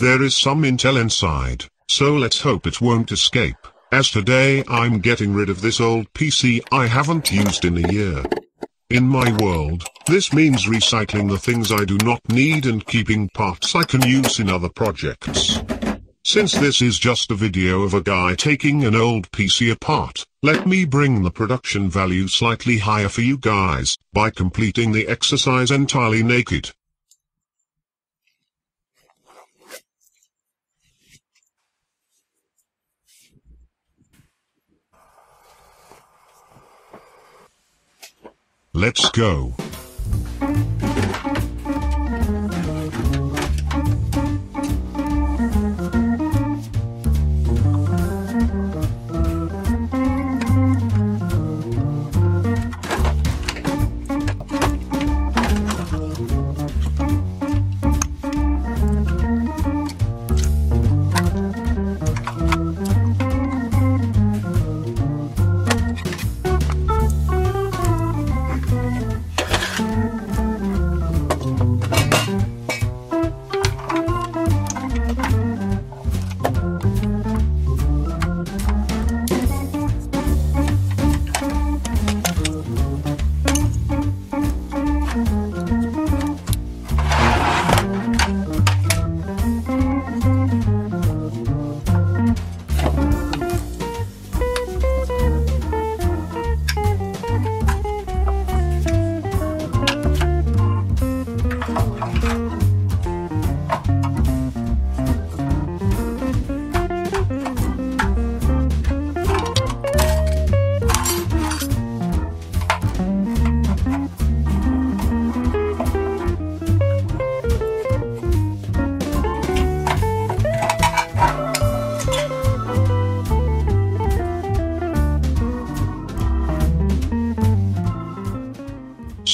there is some intel inside, so let's hope it won't escape, as today I'm getting rid of this old PC I haven't used in a year. In my world, this means recycling the things I do not need and keeping parts I can use in other projects. Since this is just a video of a guy taking an old PC apart, let me bring the production value slightly higher for you guys, by completing the exercise entirely naked. Let's go.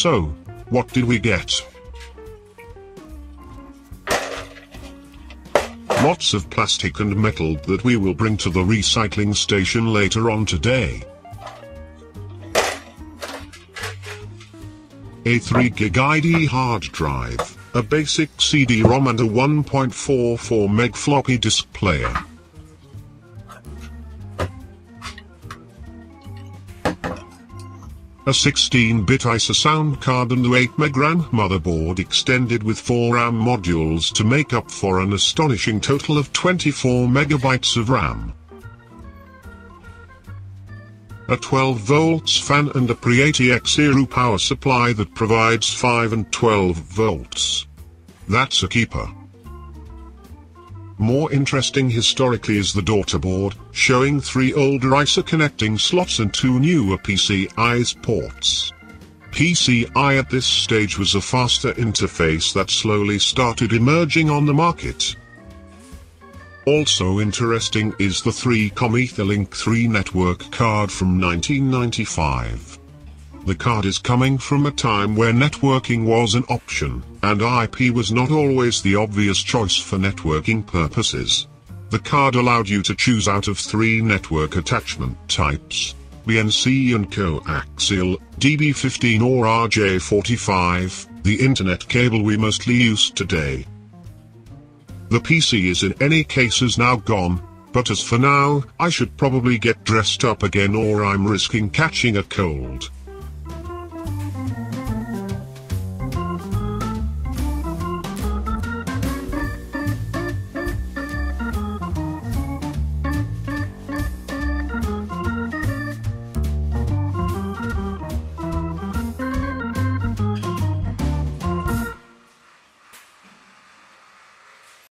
So, what did we get? Lots of plastic and metal that we will bring to the recycling station later on today. A 3 gig IDE hard drive, a basic CD-ROM and a 1.44 meg floppy disk player. A 16-bit ISA sound card and the 8 RAM motherboard extended with 4 RAM modules to make up for an astonishing total of 24 megabytes of RAM. A 12 volts fan and a Pre-ATX Zero power supply that provides 5 and 12 volts. That's a keeper. More interesting historically is the daughter board, showing three older ISA connecting slots and two newer PCI's ports. PCI at this stage was a faster interface that slowly started emerging on the market. Also interesting is the 3COM Etherlink 3 network card from 1995. The card is coming from a time where networking was an option, and IP was not always the obvious choice for networking purposes. The card allowed you to choose out of three network attachment types, BNC and coaxial, DB15 or RJ45, the internet cable we mostly use today. The PC is in any cases now gone, but as for now, I should probably get dressed up again or I'm risking catching a cold.